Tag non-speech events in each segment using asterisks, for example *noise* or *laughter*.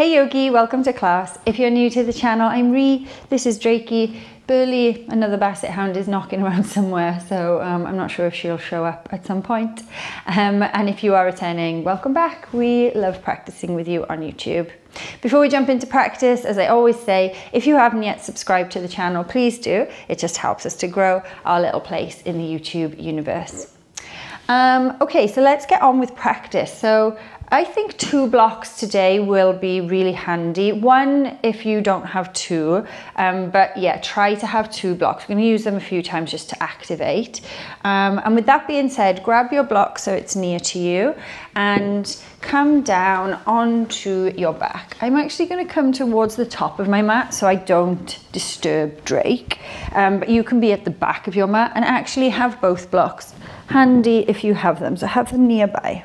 Hey Yogi, welcome to class. If you're new to the channel, I'm Rhi, this is Drakey. Burley, another basset hound, is knocking *laughs* around somewhere, so um, I'm not sure if she'll show up at some point. Um, and if you are returning, welcome back. We love practicing with you on YouTube. Before we jump into practice, as I always say, if you haven't yet subscribed to the channel, please do. It just helps us to grow our little place in the YouTube universe. Um, okay, so let's get on with practice. So I think two blocks today will be really handy. One if you don't have two, um, but yeah, try to have two blocks. We're going to use them a few times just to activate. Um, and with that being said, grab your block so it's near to you and come down onto your back. I'm actually going to come towards the top of my mat so I don't disturb Drake. Um, but you can be at the back of your mat and actually have both blocks handy if you have them. So have them nearby.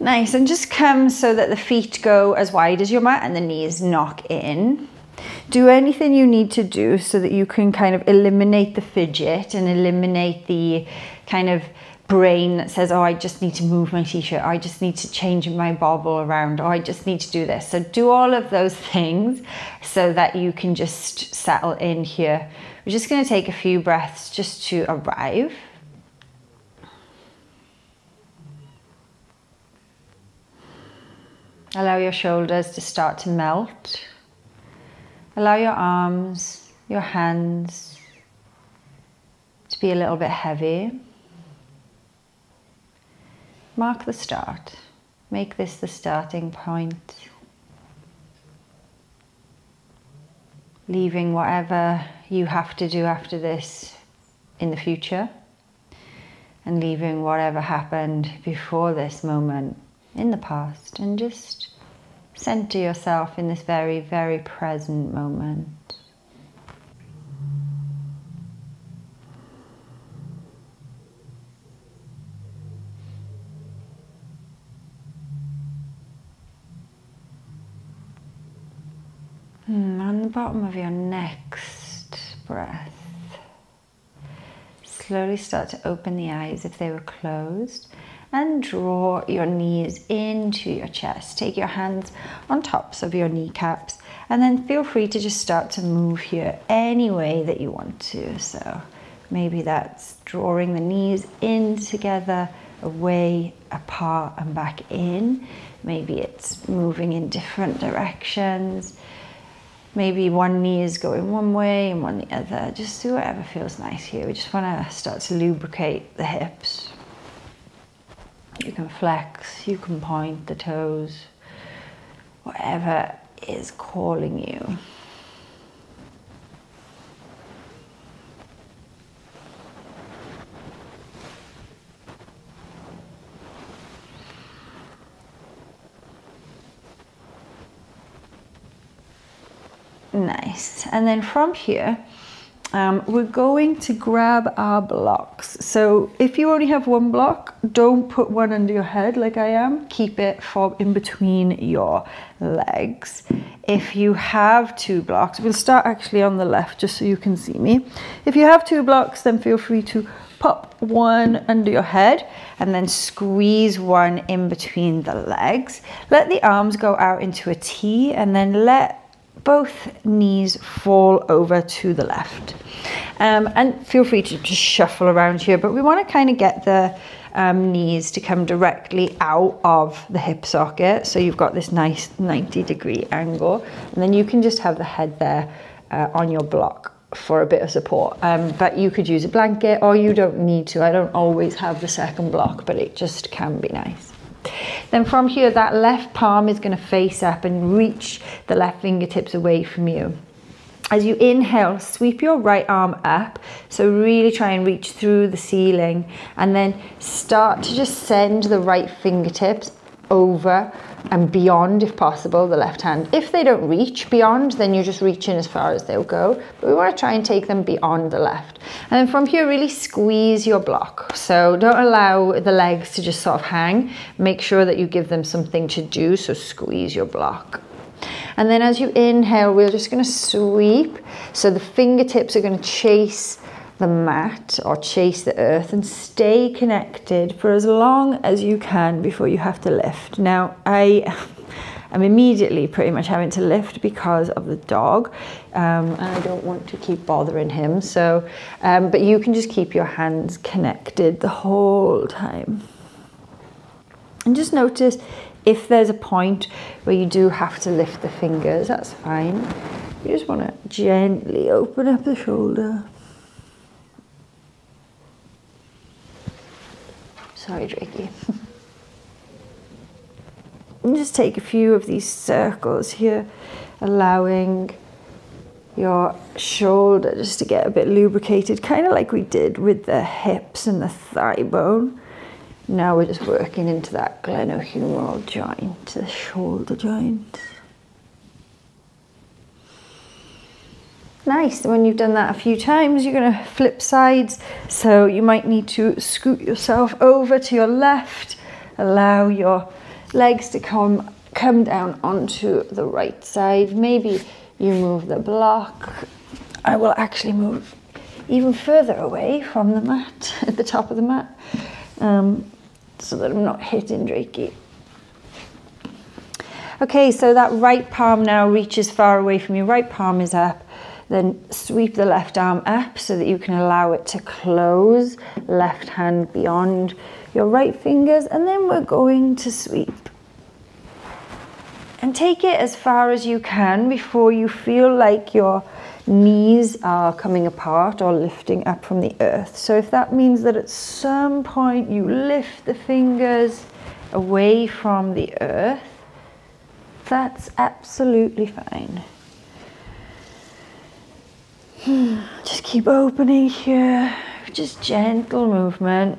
Nice, and just come so that the feet go as wide as your mat and the knees knock in. Do anything you need to do so that you can kind of eliminate the fidget and eliminate the kind of brain that says, oh, I just need to move my t-shirt, I just need to change my bobble around, or I just need to do this. So do all of those *laughs* things so that you can just settle in here. We're just gonna take a few breaths just to arrive. Allow your shoulders to start to melt. Allow your arms, your hands to be a little bit heavy. Mark the start. Make this the starting point. Leaving whatever you have to do after this in the future and leaving whatever happened before this moment in the past and just center yourself in this very, very present moment. Hmm, on the bottom of your next breath, slowly start to open the eyes if they were closed and draw your knees into your chest. Take your hands on tops of your kneecaps and then feel free to just start to move here any way that you want to. So maybe that's drawing the knees in together, away, apart and back in. Maybe it's moving in different directions. Maybe one knee is going one way and one the other. Just do whatever feels nice here. We just want to start to lubricate the hips. You can flex, you can point the toes, whatever is calling you. Nice. And then from here, um, we're going to grab our blocks. So if you only have one block, don't put one under your head like I am. Keep it for in between your legs. If you have two blocks, we'll start actually on the left just so you can see me. If you have two blocks, then feel free to pop one under your head and then squeeze one in between the legs. Let the arms go out into a T and then let both knees fall over to the left. Um, and feel free to just shuffle around here, but we want to kind of get the um, knees to come directly out of the hip socket. So you've got this nice 90 degree angle, and then you can just have the head there uh, on your block for a bit of support. Um, but you could use a blanket or you don't need to. I don't always have the second block, but it just can be nice. Then from here, that left palm is going to face up and reach the left fingertips away from you. As you inhale, sweep your right arm up. So really try and reach through the ceiling and then start to just send the right fingertips over and beyond if possible the left hand. If they don't reach beyond then you're just reaching as far as they'll go. But we want to try and take them beyond the left. And then from here really squeeze your block. So don't allow the legs to just sort of hang. Make sure that you give them something to do so squeeze your block. And then as you inhale we're just going to sweep. So the fingertips are going to chase the mat or chase the earth and stay connected for as long as you can before you have to lift. Now, I *laughs* am immediately pretty much having to lift because of the dog um, and I don't want to keep bothering him. So, um, but you can just keep your hands connected the whole time. And just notice if there's a point where you do have to lift the fingers, that's fine. You just want to gently open up the shoulder. Sorry, Drakey. *laughs* just take a few of these circles here, allowing your shoulder just to get a bit lubricated, kind of like we did with the hips and the thigh bone. Now we're just working into that glenohumeral joint, the shoulder joint. Nice, when you've done that a few times, you're gonna flip sides. So you might need to scoot yourself over to your left, allow your legs to come, come down onto the right side. Maybe you move the block. I will actually move even further away from the mat, *laughs* at the top of the mat, um, so that I'm not hitting Drakey. Okay, so that right palm now reaches far away from you. Right palm is up. Then sweep the left arm up so that you can allow it to close. Left hand beyond your right fingers. And then we're going to sweep. And take it as far as you can before you feel like your knees are coming apart or lifting up from the earth. So if that means that at some point you lift the fingers away from the earth, that's absolutely fine. *sighs* Just keep opening here, just gentle movement.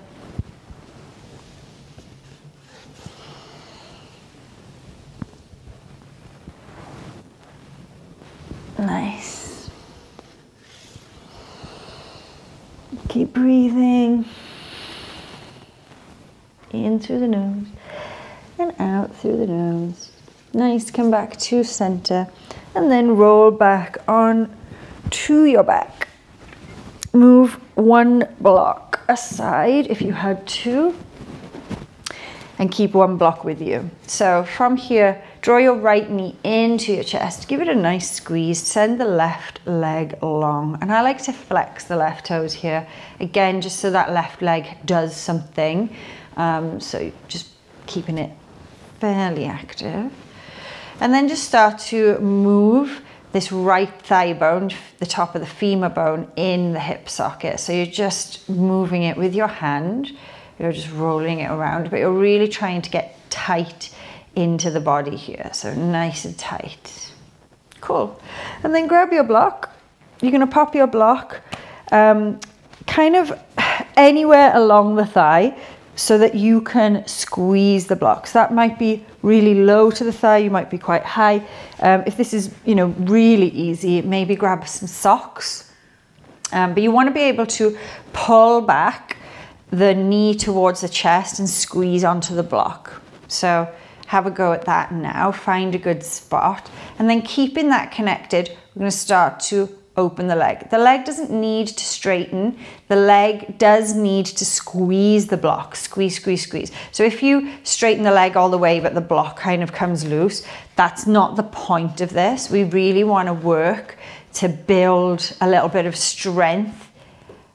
Nice. Keep breathing in through the nose and out through the nose. Nice, come back to center and then roll back on to your back. Move one block aside if you had to and keep one block with you. So from here, draw your right knee into your chest, give it a nice squeeze, send the left leg long. And I like to flex the left toes here, again, just so that left leg does something. Um, so just keeping it fairly active. And then just start to move this right thigh bone, the top of the femur bone in the hip socket. So you're just moving it with your hand. You're just rolling it around, but you're really trying to get tight into the body here. So nice and tight. Cool. And then grab your block. You're gonna pop your block um, kind of anywhere along the thigh so that you can squeeze the blocks. That might be really low to the thigh, you might be quite high. Um, if this is, you know, really easy, maybe grab some socks. Um, but you want to be able to pull back the knee towards the chest and squeeze onto the block. So have a go at that now, find a good spot. And then keeping that connected, we're going to start to open the leg. The leg doesn't need to straighten. The leg does need to squeeze the block, squeeze, squeeze, squeeze. So if you straighten the leg all the way, but the block kind of comes loose, that's not the point of this. We really want to work to build a little bit of strength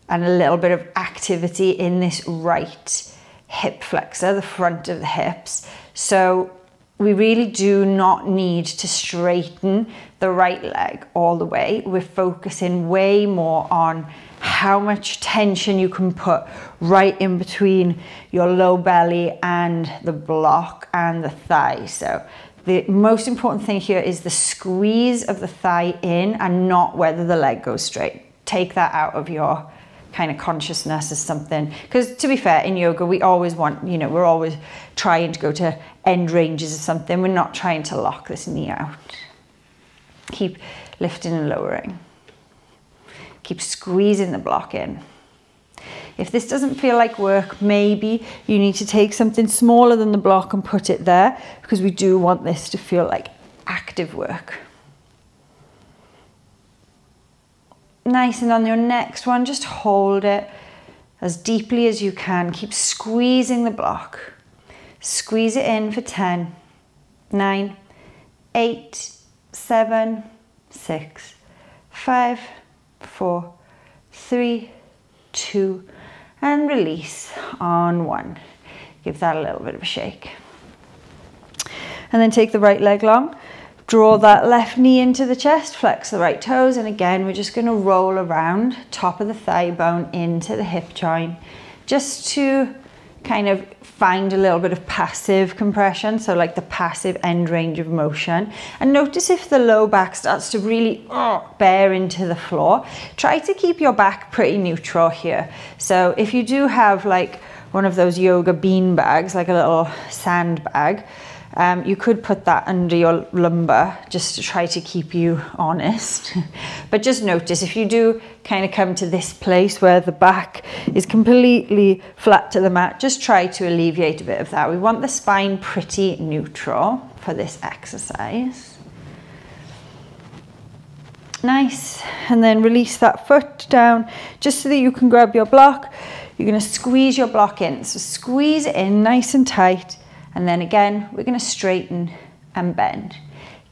and a little bit of activity in this right hip flexor, the front of the hips. So we really do not need to straighten the right leg all the way. We're focusing way more on how much tension you can put right in between your low belly and the block and the thigh. So the most important thing here is the squeeze of the thigh in and not whether the leg goes straight. Take that out of your kind of consciousness as something because to be fair in yoga we always want you know we're always trying to go to end ranges of something we're not trying to lock this knee out keep lifting and lowering keep squeezing the block in if this doesn't feel like work maybe you need to take something smaller than the block and put it there because we do want this to feel like active work Nice, and on your next one, just hold it as deeply as you can. Keep squeezing the block. Squeeze it in for 10, 9, 8, 7, 6, 5, 4, 3, 2, and release on 1. Give that a little bit of a shake. And then take the right leg long Draw that left knee into the chest, flex the right toes, and again, we're just gonna roll around top of the thigh bone into the hip joint, just to kind of find a little bit of passive compression, so like the passive end range of motion. And notice if the low back starts to really oh, bear into the floor, try to keep your back pretty neutral here. So if you do have like one of those yoga bean bags, like a little sand bag, um, you could put that under your lumbar just to try to keep you honest. *laughs* but just notice if you do kind of come to this place where the back is completely flat to the mat, just try to alleviate a bit of that. We want the spine pretty neutral for this exercise. Nice. And then release that foot down just so that you can grab your block. You're going to squeeze your block in. So squeeze it in nice and tight and then again, we're gonna straighten and bend.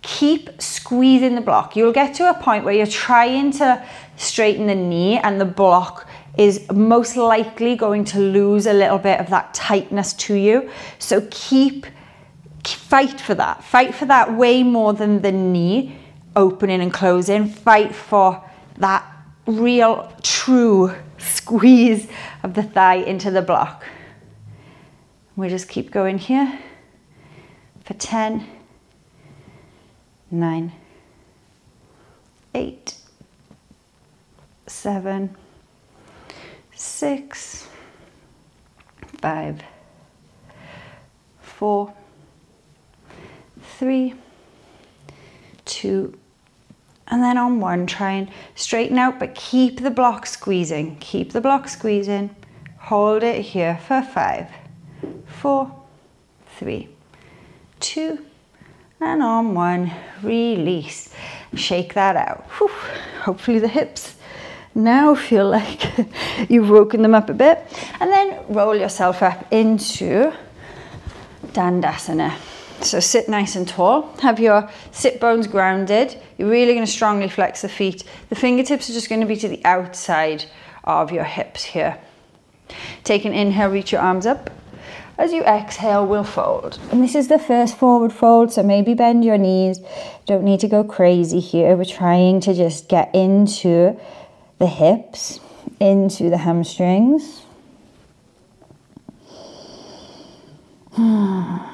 Keep squeezing the block. You'll get to a point where you're trying to straighten the knee and the block is most likely going to lose a little bit of that tightness to you. So keep, fight for that. Fight for that way more than the knee opening and closing. Fight for that real, true *laughs* squeeze of the thigh into the block. We just keep going here for 10, 9, 8, 7, 6, 5, 4, 3, 2, and then on one, try and straighten out, but keep the block squeezing. Keep the block squeezing. Hold it here for five, four, three, two, and on one, release. Shake that out. Whew. Hopefully the hips now feel like *laughs* you've woken them up a bit. And then roll yourself up into Dandasana. So sit nice and tall, have your sit bones grounded. You're really gonna strongly flex the feet. The fingertips are just gonna be to the outside of your hips here. Take an inhale, reach your arms up. As you exhale, we'll fold. And this is the first forward fold, so maybe bend your knees. Don't need to go crazy here. We're trying to just get into the hips, into the hamstrings. *sighs*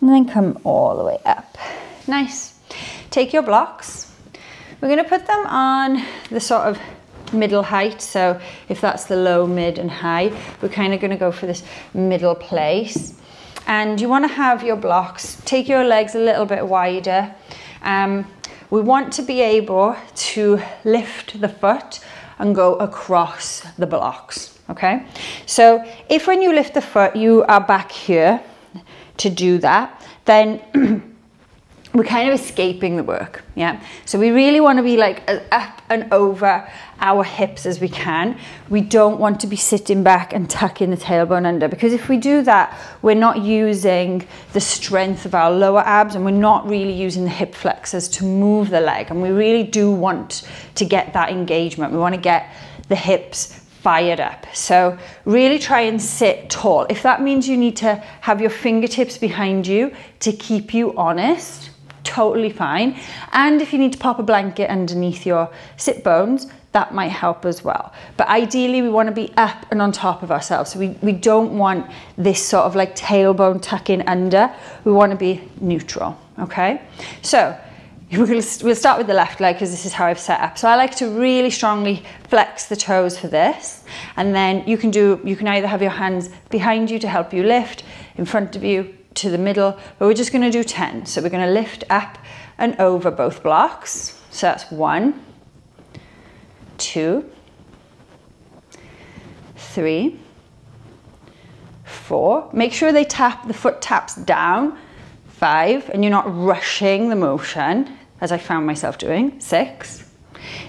And then come all the way up. Nice. Take your blocks. We're going to put them on the sort of middle height. So if that's the low, mid and high, we're kind of going to go for this middle place. And you want to have your blocks, take your legs a little bit wider. Um, we want to be able to lift the foot and go across the blocks, okay? So if when you lift the foot, you are back here to do that, then *clears throat* we're kind of escaping the work, yeah? So we really want to be like up and over our hips as we can. We don't want to be sitting back and tucking the tailbone under because if we do that, we're not using the strength of our lower abs and we're not really using the hip flexors to move the leg. And we really do want to get that engagement. We want to get the hips fired up. So really try and sit tall. If that means you need to have your fingertips behind you to keep you honest, totally fine. And if you need to pop a blanket underneath your sit bones, that might help as well. But ideally we wanna be up and on top of ourselves. So we, we don't want this sort of like tailbone tucking under. We wanna be neutral, okay? So *laughs* we'll start with the left leg because this is how I've set up. So I like to really strongly flex the toes for this. And then you can do, you can either have your hands behind you to help you lift, in front of you to the middle, but we're just gonna do 10. So we're gonna lift up and over both blocks. So that's one, two, three, four. Make sure they tap, the foot taps down, five, and you're not rushing the motion. as I found myself doing. Six.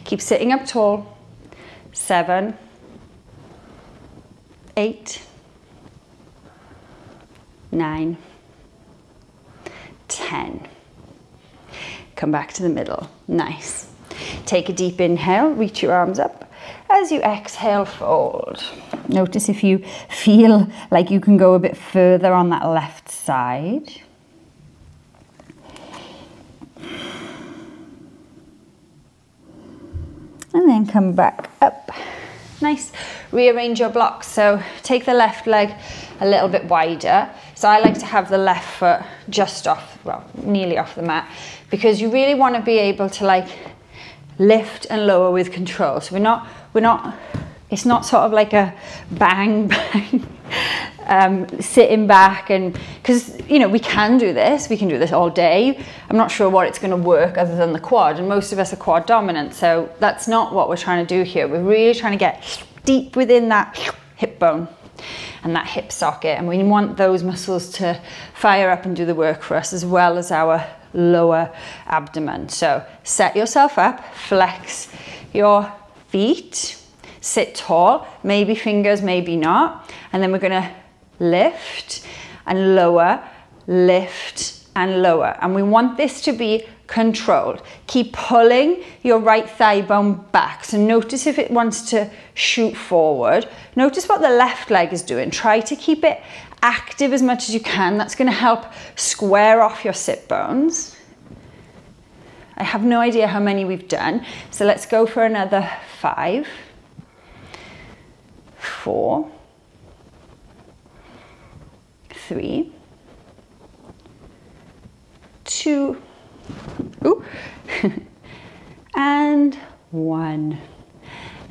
Keep sitting up tall. Seven. Eight. Nine. Ten. Come back to the middle. Nice. Take a deep inhale, reach your arms up. As you exhale, fold. Notice if you feel like you can go a bit further on that left side. And then come back up. Nice. Rearrange your blocks. So take the left leg a little bit wider. So I like to have the left foot just off, well, nearly off the mat because you really want to be able to like lift and lower with control. So we're not, we're not, it's not sort of like a bang, *laughs* bang, um, sitting back and, because, you know, we can do this, we can do this all day. I'm not sure what it's going to work other than the quad, and most of us are quad dominant, so that's not what we're trying to do here. We're really trying to get deep within that hip bone and that hip socket, and we want those muscles to fire up and do the work for us as well as our lower abdomen. So set yourself up, flex your feet, sit tall, maybe fingers, maybe not. And then we're gonna lift and lower, lift and lower. And we want this to be controlled. Keep pulling your right thigh bone back. So notice if it wants to shoot forward. Notice what the left leg is doing. Try to keep it active as much as you can. That's going to help square off your sit bones. I have no idea how many we've done. So let's go for another five, four, three, two, ooh, *laughs* and one.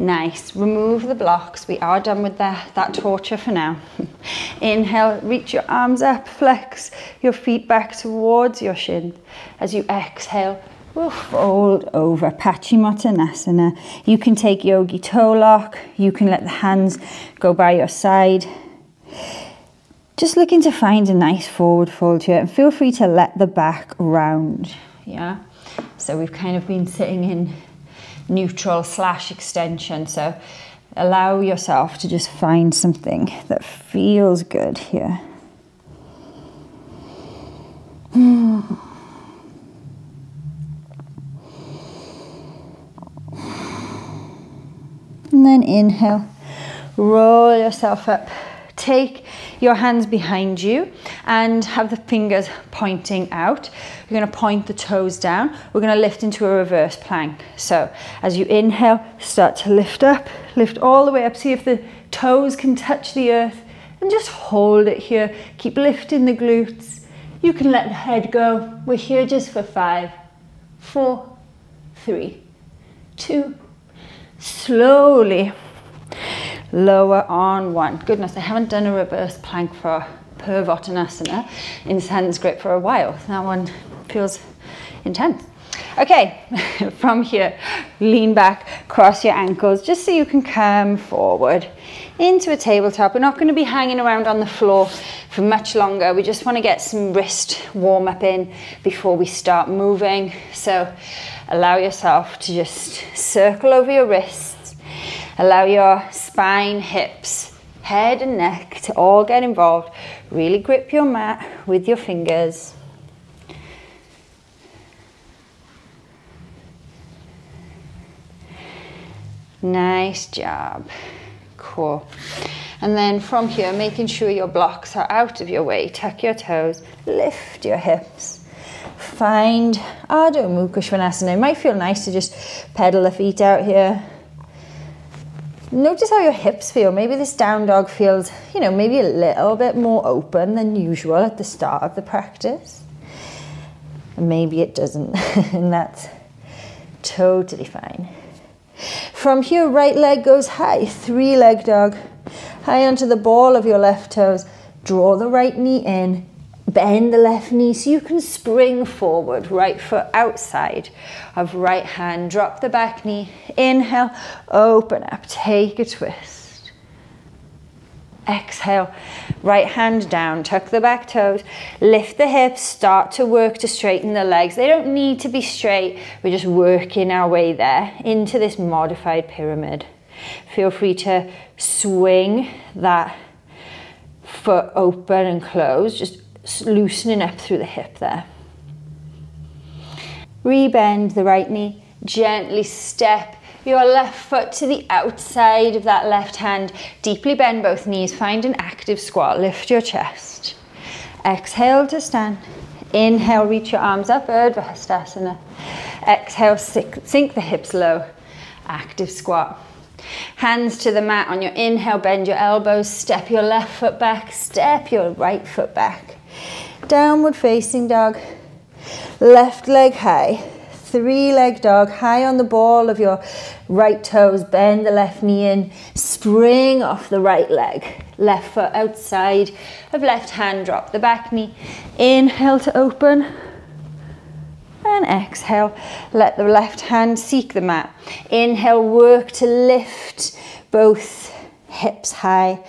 Nice. Remove the blocks. We are done with the, that torture for now. *laughs* Inhale, reach your arms up, flex your feet back towards your shin. As you exhale, we'll fold over Paschimottanasana. You can take Yogi toe lock. You can let the hands go by your side. Just looking to find a nice forward fold here and feel free to let the back round. Yeah. So we've kind of been sitting in neutral slash extension. So allow yourself to just find something that feels good here. And then inhale, roll yourself up. Take your hands behind you and have the fingers pointing out. You're going to point the toes down. We're going to lift into a reverse plank. So as you inhale, start to lift up, lift all the way up. See if the toes can touch the earth and just hold it here. Keep lifting the glutes. You can let the head go. We're here just for five, four, three, two, slowly lower on one. Goodness, I haven't done a reverse plank for Purvottanasana in Sanskrit for a while. That one feels intense. Okay, *laughs* from here, lean back, cross your ankles, just so you can come forward into a tabletop. We're not going to be hanging around on the floor for much longer. We just want to get some wrist warm up in before we start moving. So allow yourself to just circle over your wrists Allow your spine, hips, head and neck to all get involved. Really grip your mat with your fingers. Nice job. Cool. And then from here, making sure your blocks are out of your way. Tuck your toes, lift your hips. Find Adho Mukha Svanasana. It might feel nice to just pedal the feet out here. Notice how your hips feel. Maybe this down dog feels, you know, maybe a little bit more open than usual at the start of the practice. Maybe it doesn't, *laughs* and that's totally fine. From here, right leg goes high, three leg dog. High onto the ball of your left toes. Draw the right knee in, Bend the left knee so you can spring forward, right foot outside of right hand. Drop the back knee, inhale, open up, take a twist. Exhale, right hand down, tuck the back toes, lift the hips, start to work to straighten the legs. They don't need to be straight, we're just working our way there into this modified pyramid. Feel free to swing that foot open and close, just loosening up through the hip there. Rebend the right knee, gently step your left foot to the outside of that left hand. Deeply bend both knees. Find an active squat. Lift your chest. Exhale to stand. Inhale, reach your arms up, Urdhva Hastasana. Exhale, sink the hips low. Active squat. Hands to the mat on your inhale, bend your elbows, step your left foot back, step your right foot back. Downward facing dog. Left leg high three leg dog, high on the ball of your right toes, bend the left knee in, spring off the right leg, left foot outside of left hand, drop the back knee, inhale to open, and exhale, let the left hand seek the mat. Inhale, work to lift both hips high,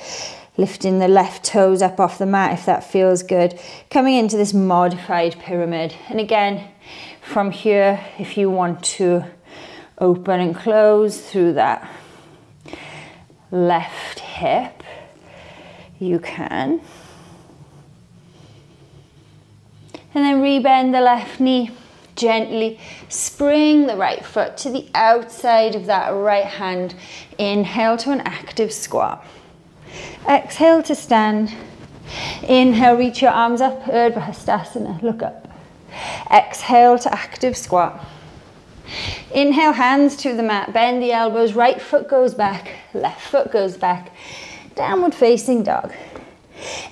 lifting the left toes up off the mat if that feels good. Coming into this modified pyramid. And again, from here if you want to open and close through that left hip you can and then rebend the left knee gently spring the right foot to the outside of that right hand inhale to an active squat exhale to stand inhale reach your arms up urdhva hastasana look up Exhale to active squat. Inhale, hands to the mat, bend the elbows, right foot goes back, left foot goes back. Downward facing dog.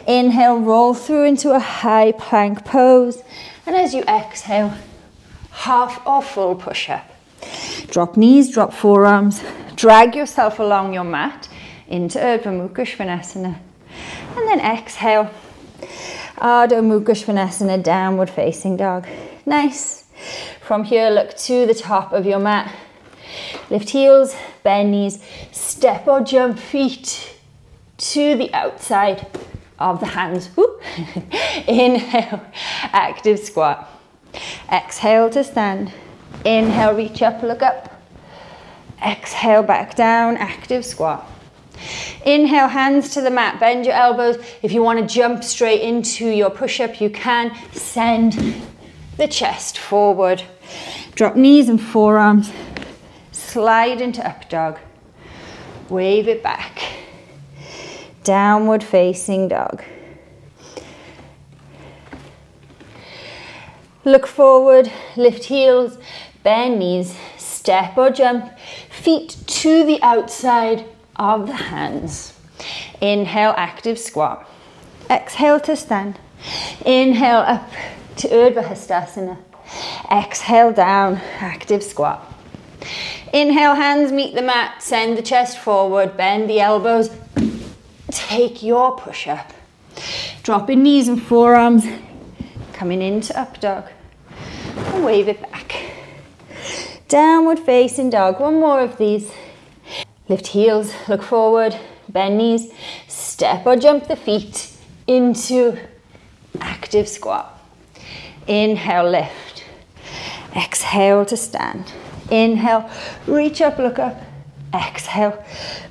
Inhale, roll through into a high plank pose. And as you exhale, half or full push up. Drop knees, drop forearms, drag yourself along your mat into Urdhva Mukha. And then exhale, Adho Mukha downward facing dog. Nice. From here, look to the top of your mat. Lift heels, bend knees, step or jump feet to the outside of the hands. *laughs* Inhale, active squat. Exhale to stand. Inhale, reach up, look up. Exhale, back down, active squat. Inhale, hands to the mat, bend your elbows. If you want to jump straight into your push-up, you can. Send the chest forward. Drop knees and forearms. Slide into up dog. Wave it back. Downward facing dog. Look forward, lift heels, bend knees, step or jump, feet to the outside, of the hands. Inhale, active squat. Exhale to stand. Inhale up to Urdhva Hastasana. Exhale down, active squat. Inhale, hands meet the mat, send the chest forward, bend the elbows. Take your push up. Drop Dropping knees and forearms, coming into up dog. And wave it back. Downward facing dog, one more of these. Lift heels, look forward, bend knees, step or jump the feet into active squat. Inhale, lift. Exhale to stand. Inhale, reach up, look up. Exhale,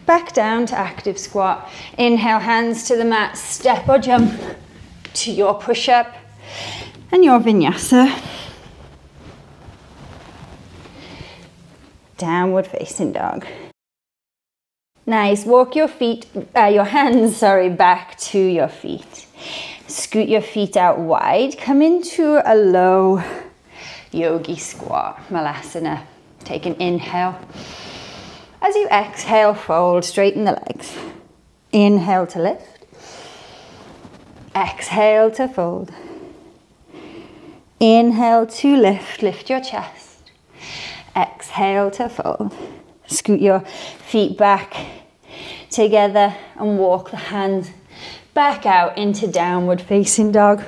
back down to active squat. Inhale, hands to the mat, step or jump to your push-up and your vinyasa. Downward facing dog. Nice. Walk your feet, uh, your hands, *laughs* sorry, back to your feet. Scoot your feet out wide. Come into a low yogi squat, malasana. Take an inhale. As you exhale, fold, straighten the legs. Inhale to lift. Exhale to fold. Inhale to lift, lift your chest. Exhale to fold. Scoot your feet back together and walk the hands back out into downward facing dog.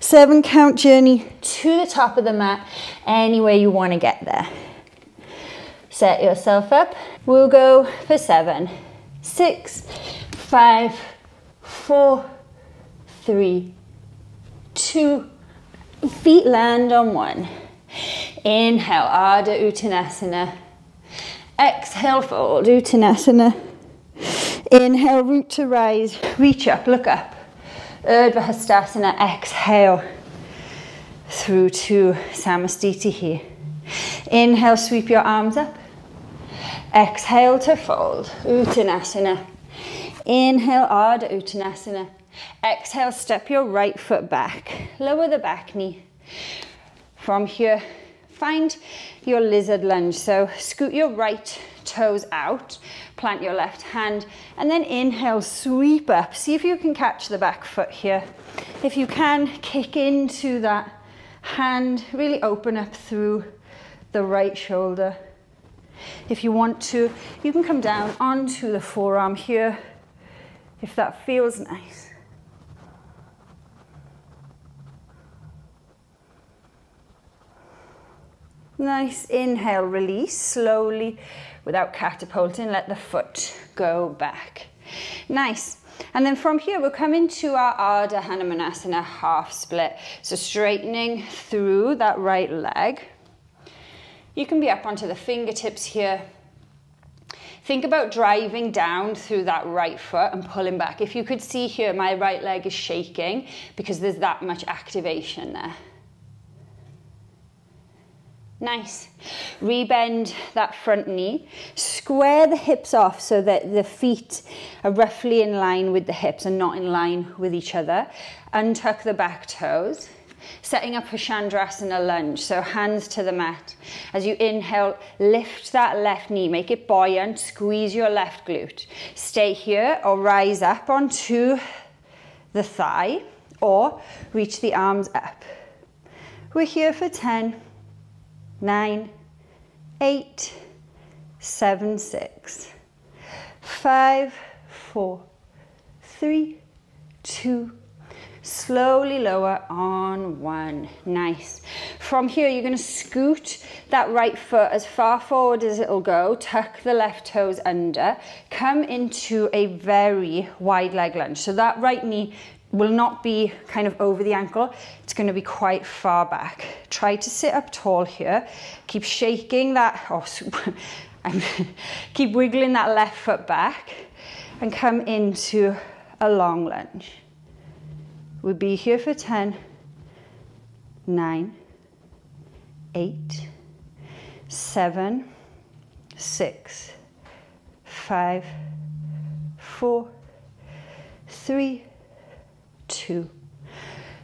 Seven count journey to the top of the mat, any way you want to get there. Set yourself up. We'll go for seven, six, five, four, three, two, feet land on one. Inhale, Ardha Uttanasana. Exhale, fold, Uttanasana. Inhale, root to rise, reach up, look up. Urdhva Hastasana, exhale through to Samastiti here. Inhale, sweep your arms up. Exhale to fold, Uttanasana. Inhale, Ardha Uttanasana. Exhale, step your right foot back. Lower the back knee. From here, find your lizard lunge. So scoot your right toes out, plant your left hand, and then inhale, sweep up. See if you can catch the back foot here. If you can, kick into that hand, really open up through the right shoulder. If you want to, you can come down onto the forearm here, if that feels nice. Nice inhale, release slowly without catapulting. Let the foot go back. Nice. And then from here, we'll come into our Ardha Hanumanasana half split. So straightening through that right leg. You can be up onto the fingertips here. Think about driving down through that right foot and pulling back. If you could see here, my right leg is shaking because there's that much activation there. Nice. Rebend that front knee. Square the hips off so that the feet are roughly in line with the hips and not in line with each other. Untuck the back toes. Setting up a Chandrasana lunge, so hands to the mat. As you inhale, lift that left knee, make it buoyant, squeeze your left glute. Stay here or rise up onto the thigh or reach the arms up. We're here for 10, nine, eight, seven, six, five, four, three, two, slowly lower on one. Nice. From here, you're going to scoot that right foot as far forward as it'll go. Tuck the left toes under. Come into a very wide leg lunge. So that right knee will not be kind of over the ankle. It's going to be quite far back. Try to sit up tall here. Keep shaking that, oh, *laughs* *laughs* keep wiggling that left foot back and come into a long lunge. We'll be here for 10, 9, 8, 7, 6, 5, 4, 3, two.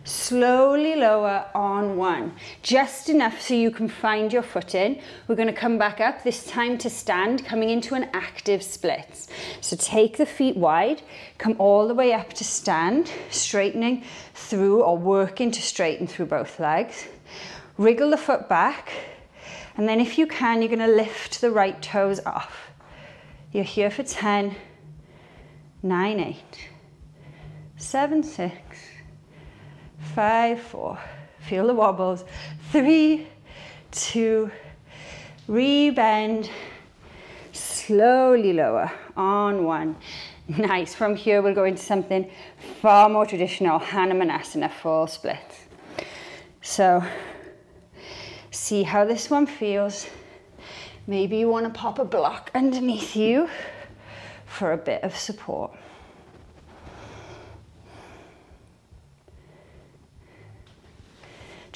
Slowly lower on one, just enough so you can find your footing. We're going to come back up, this time to stand, coming into an active split. So take the feet wide, come all the way up to stand, straightening through or working to straighten through both legs. Wriggle the foot back, and then if you can, you're going to lift the right toes off. You're here for 10, 9, 8, seven, six, five, four. Feel the wobbles. Three, two, rebend, slowly lower on one. Nice. From here, we'll go into something far more traditional, Hanumanasana, full split. So, see how this one feels. Maybe you want to pop a block underneath you for a bit of support.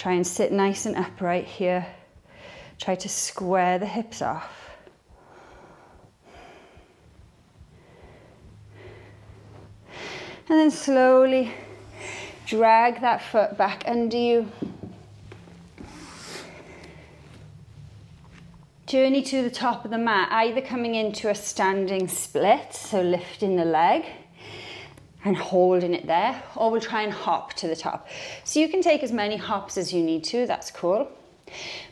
Try and sit nice and upright here. Try to square the hips off. And then slowly drag that foot back under you. Journey to the top of the mat, either coming into a standing split, so lifting the leg, and holding it there, or we'll try and hop to the top. So you can take as many hops as you need to, that's cool.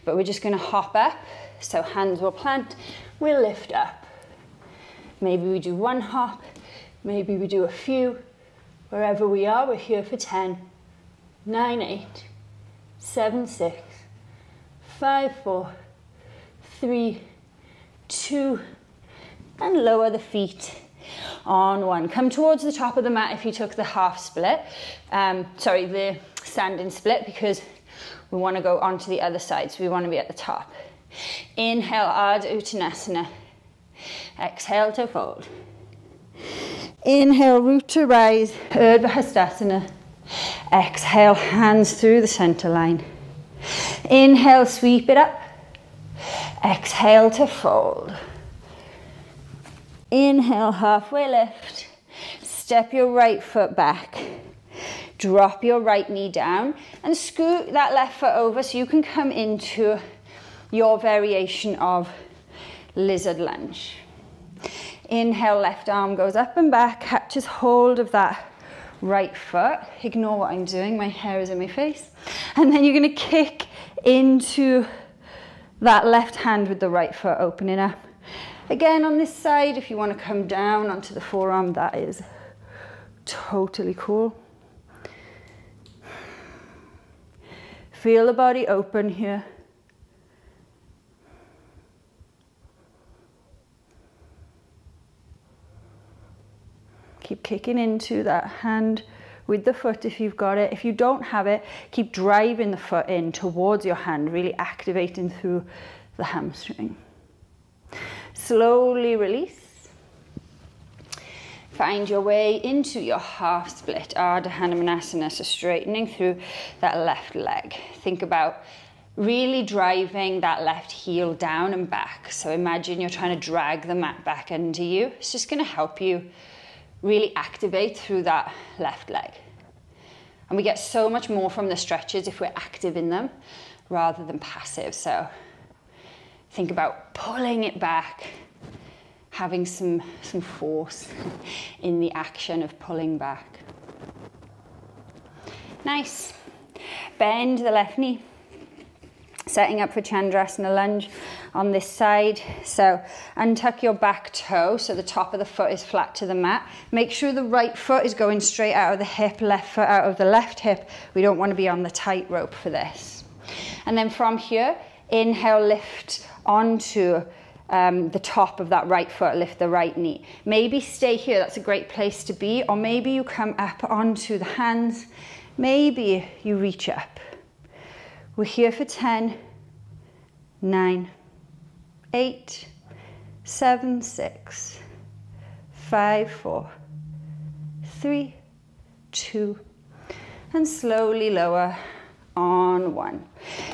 But we're just gonna hop up, so hands will plant, we'll lift up. Maybe we do one hop, maybe we do a few. Wherever we are, we're here for 10, 9, 8, 7, 6, 5, 4, 3, 2, and lower the feet on one. Come towards the top of the mat if you took the half split, um, sorry, the standing split because we want to go onto the other side, so we want to be at the top. Inhale, Ardha Uttanasana. Exhale to fold. Inhale, root to rise, Urdhva Hastasana. Exhale, hands through the center line. Inhale, sweep it up. Exhale to fold. Inhale, halfway lift. Step your right foot back. Drop your right knee down and scoot that left foot over so you can come into your variation of lizard lunge. Inhale, left arm goes up and back, catches hold of that right foot. Ignore what I'm doing, my hair is in my face. And then you're gonna kick into that left hand with the right foot opening up. Again, on this side, if you wanna come down onto the forearm, that is totally cool. Feel the body open here. Keep kicking into that hand with the foot if you've got it. If you don't have it, keep driving the foot in towards your hand, really activating through the hamstring. Slowly release. Find your way into your half split, Ardha Hanumanasana, so straightening through that left leg. Think about really driving that left heel down and back. So imagine you're trying to drag the mat back into you. It's just to help you really activate through that left leg. And we get so much more from the stretches if we're active in them rather than passive. So think about pulling it back, having some, some force in the action of pulling back. Nice. Bend the left knee setting up for Chandrasana lunge on this side. So untuck your back toe so the top of the foot is flat to the mat. Make sure the right foot is going straight out of the hip, left foot out of the left hip. We don't want to be on the tightrope for this. And then from here, inhale, lift onto um, the top of that right foot, lift the right knee. Maybe stay here, that's a great place to be, or maybe you come up onto the hands, maybe you reach up. We're here for 10, 9, 8, 7, 6, 5, 4, 3, 2, and slowly lower on one.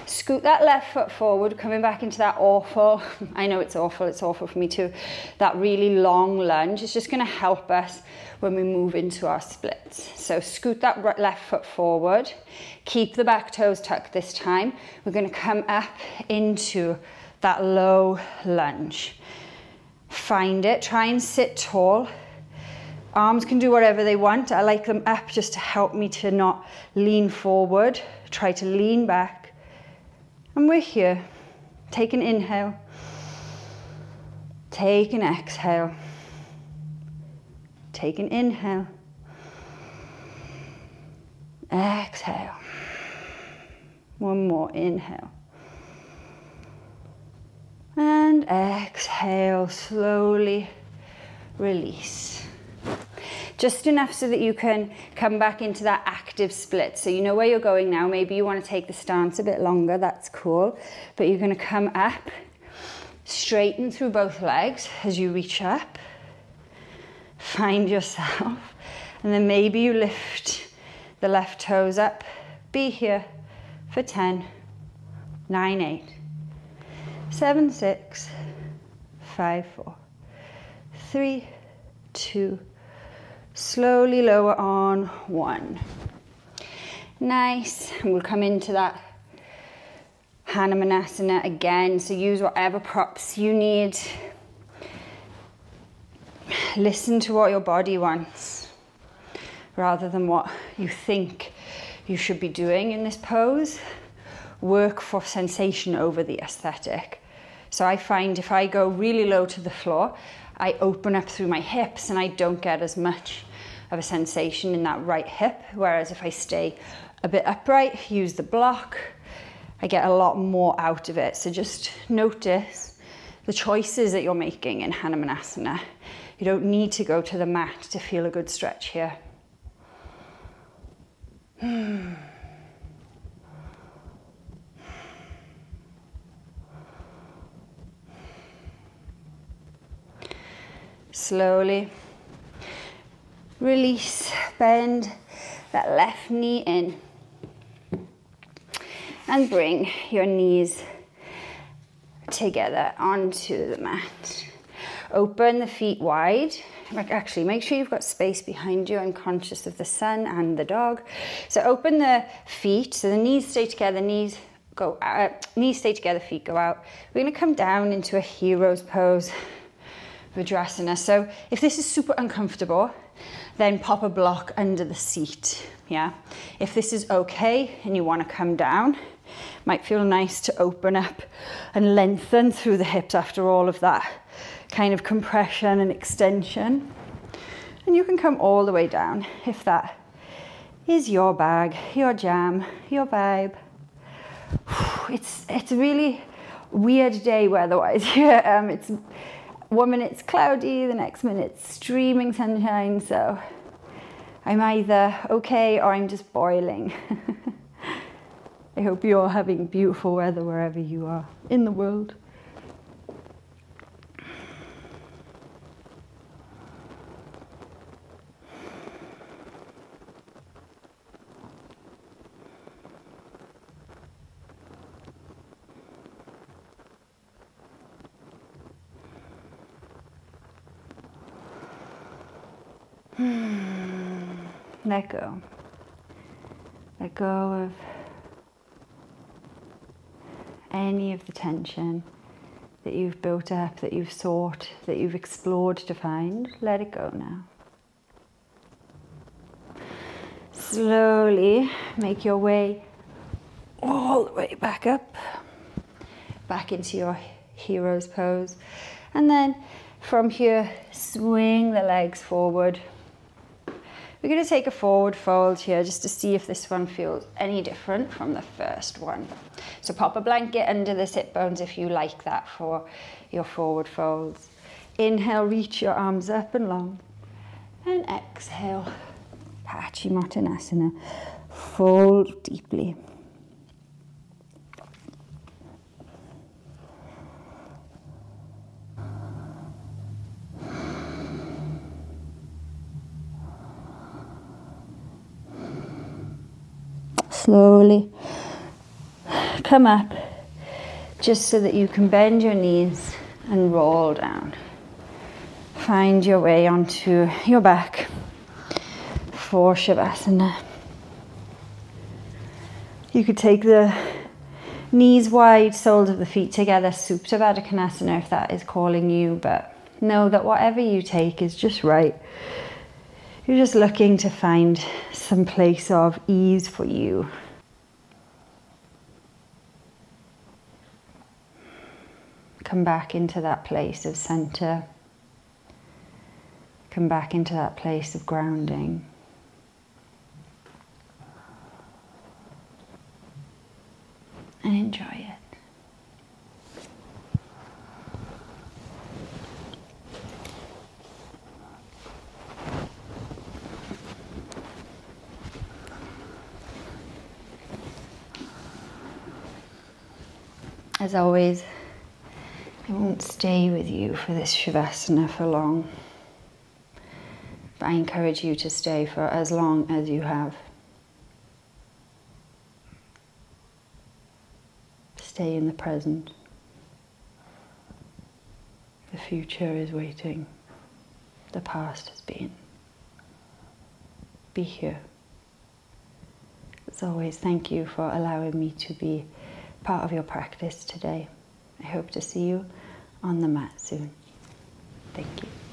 Scoot that left foot forward, coming back into that awful, *laughs* I know it's awful, it's awful for me too, that really long lunge. It's just gonna help us when we move into our splits. So scoot that right, left foot forward, keep the back toes tucked this time. We're gonna come up into that low lunge. Find it, try and sit tall. Arms can do whatever they want. I like them up just to help me to not lean forward. Try to lean back. And we're here. Take an inhale. Take an exhale. Take an inhale. Exhale. One more inhale. And exhale, slowly release. Just enough so that you can come back into that active split. So you know where you're going now. Maybe you want to take the stance a bit longer, that's cool. But you're going to come up, straighten through both legs as you reach up find yourself. And then maybe you lift the left toes up. Be here for 10, 9, 8, 7, 6, 5, 4, 3, 2, slowly lower on 1. Nice. And we'll come into that Hanumanasana again. So use whatever props you need listen to what your body wants rather than what you think you should be doing in this pose. Work for sensation over the aesthetic. So I find if I go really low to the floor, I open up through my hips and I don't get as much of a sensation in that right hip. Whereas if I stay a bit upright, use the block, I get a lot more out of it. So just notice the choices that you're making in Hanumanasana. You don't need to go to the mat to feel a good stretch here. *sighs* Hmm. Slowly release, bend that left knee in and bring your knees together onto the mat. Open the feet wide. Actually, make sure you've got space behind you and conscious of the sun and the dog. So open the feet, so the knees stay together, knees go out, uh, knees stay together, feet go out. We're gonna come down into a hero's pose, Vajrasana. So if this is super uncomfortable, then pop a block under the seat, yeah? If this is okay and you wanna come down, might feel nice to open up and lengthen through the hips after all of that kind of compression and extension. And you can come all the way down if that is your bag, your jam, your vibe. It's, it's a really weird day weather-wise. yeah, *laughs* um, it's one minute it's cloudy, the next minute it's streaming sunshine. So I'm either okay or I'm just boiling. *laughs* I hope you're having beautiful weather wherever you are in the world. Hmm. Let go. Let go of any of the tension that you've built up, that you've sought, that you've explored to find, let it go now. Slowly make your way all the way back up, back into your hero's pose. And then from here, swing the legs forward. We're going to take a forward fold here just to see if this one feels any different from the first one. So pop a blanket under the sit bones if you like that for your forward folds. Inhale, reach your arms up and long. And exhale, Paschimottanasana. Fold deeply. Slowly come up just so that you can bend your knees and roll down. Find your way onto your back for Shavasana. You could take the knees wide, soles of the feet together, Supta Baddha Konasana if that is calling you, but know that whatever you take is just right. You're just looking to find some place of ease for you. Come back into that place of center. Come back into that place of grounding. And enjoy it. As always, I won't stay with you for this Shavasana for long. But I encourage you to stay for as long as you have. Stay in the present. The future is waiting. The past has been. Be here. As always, thank you for allowing me to be part of your practice today. I hope to see you on the mat soon. Thank you.